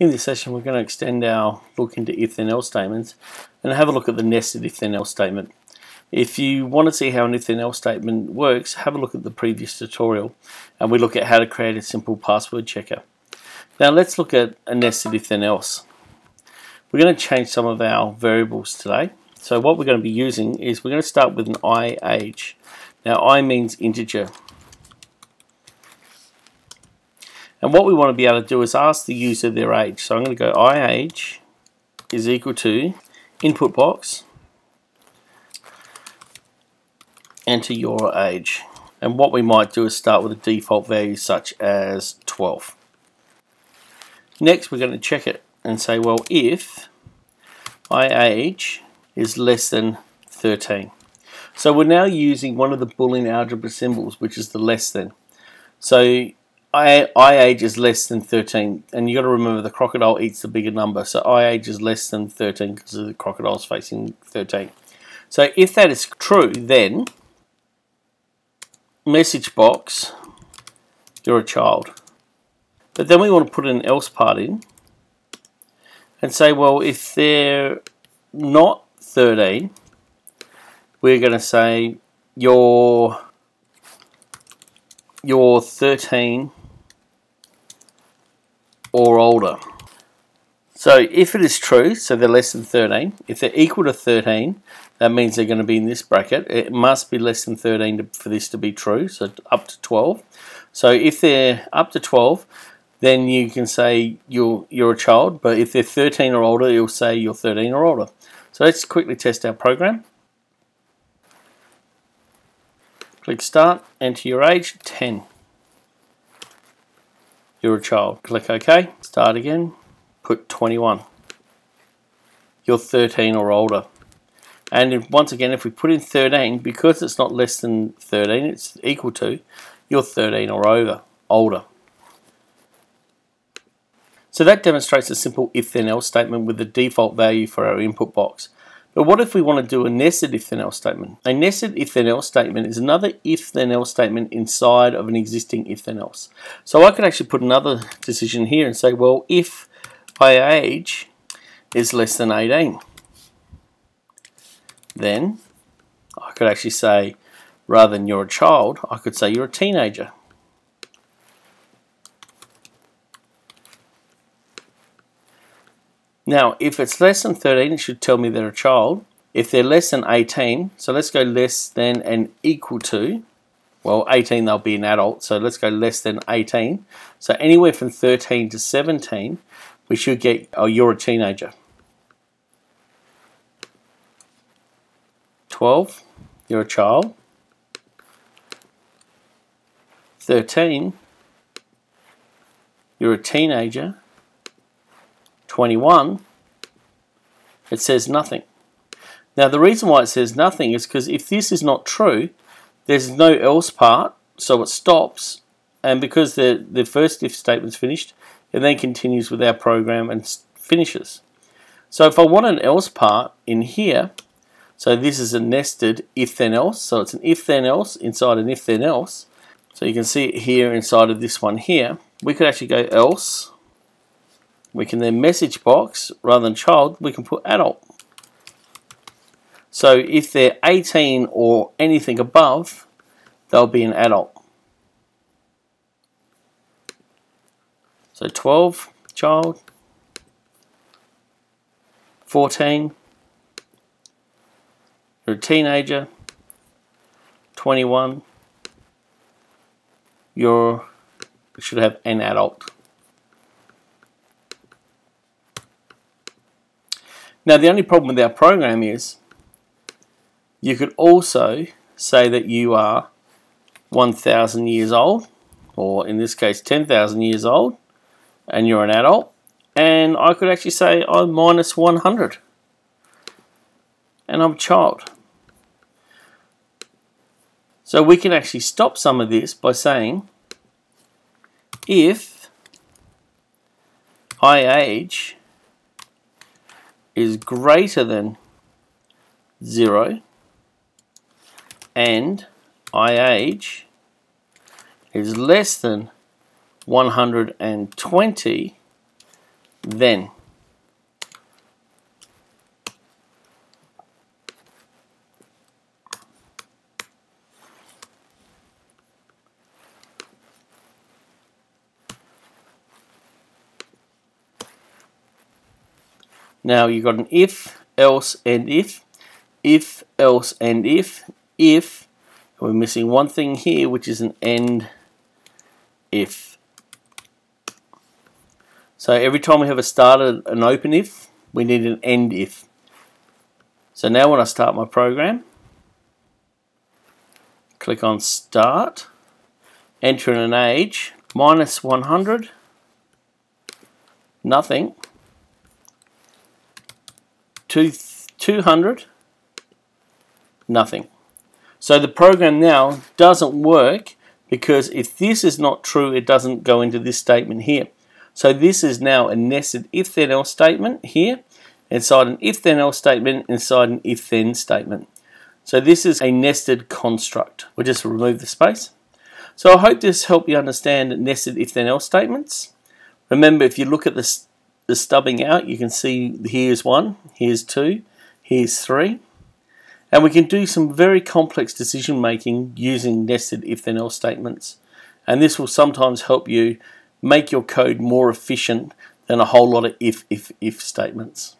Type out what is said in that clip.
In this session we're going to extend our look into if then else statements and have a look at the nested if then else statement. If you want to see how an if then else statement works, have a look at the previous tutorial and we look at how to create a simple password checker. Now let's look at a nested if then else. We're going to change some of our variables today. So what we're going to be using is we're going to start with an i age. Now i means integer And what we want to be able to do is ask the user their age. So I'm going to go i age is equal to input box, enter your age. And what we might do is start with a default value such as 12. Next we're going to check it and say well if i age is less than 13. So we're now using one of the Boolean algebra symbols which is the less than. So I, I age is less than 13 and you got to remember the crocodile eats the bigger number. So I age is less than 13 because the crocodile's facing 13 so if that is true then message box you're a child. But then we want to put an else part in and say well if they're not 13 we're going to say you're you're 13 or older. So if it is true, so they're less than 13, if they're equal to 13, that means they're going to be in this bracket. It must be less than 13 to, for this to be true, so up to 12. So if they're up to 12, then you can say you're, you're a child, but if they're 13 or older, you'll say you're 13 or older. So let's quickly test our program. Click Start, enter your age, 10 you're a child. Click OK, start again, put 21. You're 13 or older. And once again, if we put in 13, because it's not less than 13, it's equal to, you're 13 or over, older. So that demonstrates a simple if-then-else statement with the default value for our input box. But what if we want to do a nested if-then-else statement? A nested if-then-else statement is another if-then-else statement inside of an existing if-then-else. So I could actually put another decision here and say, well, if my age is less than 18, then I could actually say, rather than you're a child, I could say you're a teenager. Now, if it's less than 13, it should tell me they're a child. If they're less than 18, so let's go less than and equal to, well, 18 they'll be an adult, so let's go less than 18. So anywhere from 13 to 17, we should get, oh, you're a teenager. 12, you're a child. 13, you're a teenager. 21, it says nothing. Now the reason why it says nothing is because if this is not true, there's no else part, so it stops, and because the, the first if statement's finished, it then continues with our program and finishes. So if I want an else part in here, so this is a nested if then else, so it's an if then else inside an if then else. So you can see it here inside of this one here. We could actually go else we can then message box, rather than child, we can put adult. So if they're 18 or anything above, they'll be an adult. So 12, child. 14, you're a teenager. 21, you're, you should have an adult. Now the only problem with our program is you could also say that you are 1,000 years old, or in this case 10,000 years old, and you're an adult, and I could actually say I'm minus 100, and I'm a child. So we can actually stop some of this by saying if I age is greater than 0 and I age is less than 120, then. Now you've got an if, else, and if, if, else, and if, if, we're missing one thing here, which is an end if. So every time we have a start an open if, we need an end if. So now when I start my program, click on start, enter in an age, minus 100, nothing, two, 200, nothing. So the program now doesn't work because if this is not true, it doesn't go into this statement here. So this is now a nested if then else statement here, inside an if then else statement, inside an if then statement. So this is a nested construct. We'll just remove the space. So I hope this helped you understand nested if then else statements. Remember, if you look at this the stubbing out, you can see here's one, here's two, here's three. And we can do some very complex decision making using nested if then else statements. And this will sometimes help you make your code more efficient than a whole lot of if, if, if statements.